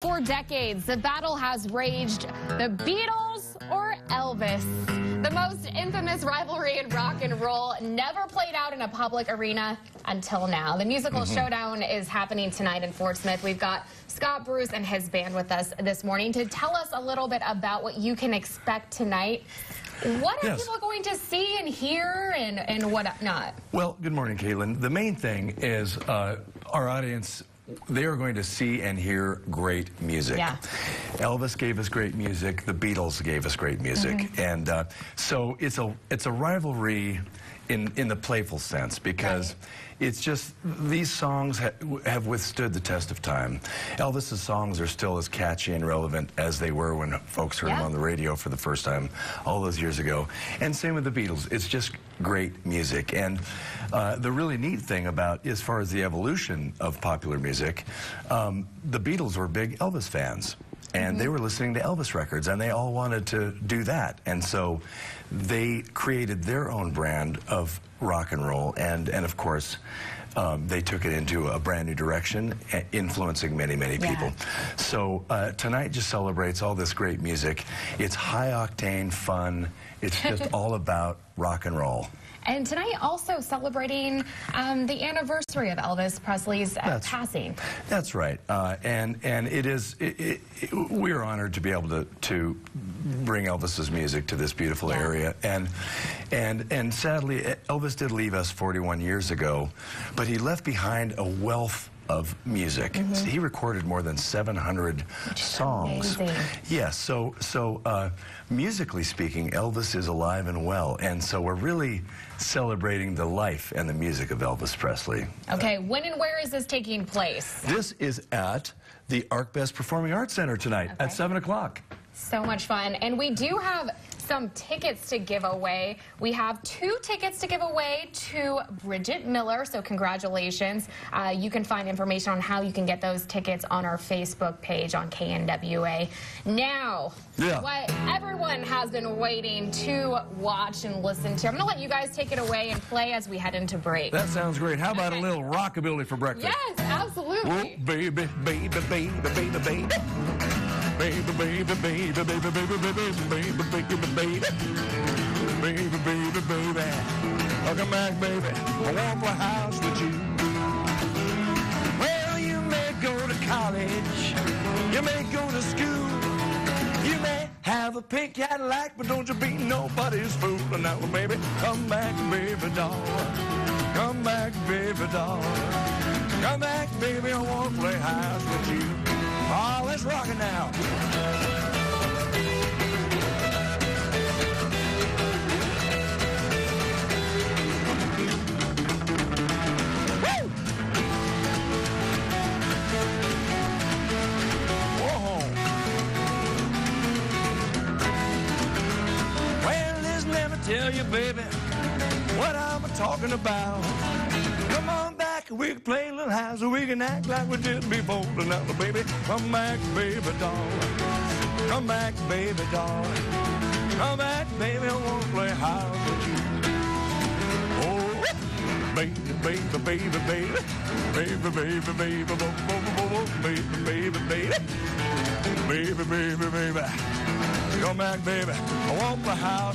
For decades, the battle has raged the Beatles or Elvis. The most infamous rivalry in rock and roll never played out in a public arena until now. The musical mm -hmm. showdown is happening tonight in Fort Smith. We've got Scott Bruce and his band with us this morning to tell us a little bit about what you can expect tonight. What are yes. people going to see and hear and, and what not? Well, good morning, Caitlin. The main thing is uh, our audience they are going to see and hear great music. Yeah. Elvis gave us great music. The Beatles gave us great music, mm -hmm. and uh, so it's a it's a rivalry in in the playful sense because. Right. It's just these songs ha have withstood the test of time. Elvis's songs are still as catchy and relevant as they were when folks heard yeah. them on the radio for the first time all those years ago. And same with the Beatles. It's just great music. And uh, the really neat thing about, as far as the evolution of popular music, um, the Beatles were big Elvis fans and mm -hmm. they mm-hmm. were listening to Elvis records, and they all wanted to do that. And so they created their own brand of rock and roll, and, and of course, um, they took it into a brand new direction, influencing many, many yeah. people. So uh, tonight just celebrates all this great music. It's high octane fun. It's just all about rock and roll. And tonight also celebrating um, the anniversary of Elvis Presley's uh, that's, passing. That's right. Uh, and and it is it, it, we're honored to be able to to bring Elvis's music to this beautiful yeah. area. And and and sadly, Elvis did leave us 41 years ago, but he left behind a wealth of music. Mm -hmm. He recorded more than 700 songs. Amazing. Yes, so so uh, musically speaking, Elvis is alive and well, and so we're really celebrating the life and the music of Elvis Presley. Okay, uh, when and where is this taking place? This is at the ArcBest Performing Arts Center tonight okay. at 7 o'clock. So much fun. And we do have some tickets to give away. We have two tickets to give away to Bridget Miller, so congratulations. Uh, you can find information on how you can get those tickets on our Facebook page on KNWA. Now, yeah. what everyone has been waiting to watch and listen to. I'm going to let you guys take it away and play as we head into break. That sounds great. How about okay. a little rockabilly for breakfast? Yes, absolutely. Oh, baby, baby, baby, baby, baby baby, baby, baby, baby, baby, baby, baby, baby, baby, baby, baby, baby, baby. Welcome back, baby. I want my house with you. Well, you may go to college, you may go to school, you may have a pink Cadillac, but don't you be nobody's fool. And now, baby, come back, baby doll. Come back, baby doll. Come back, baby, I want to play house with you. Oh, let's rock it now. tell you, baby, what I'm talking about back we can play a little house we can act like we did before. Now, baby, come back, baby doll. Come back, baby doll. Come back, baby, I wanna play house with you. Oh, baby, baby, baby, baby, baby, baby, baby, bo bo bo bo baby, baby, baby, baby, baby, baby. Come back, baby, I want the house.